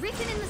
Written in the.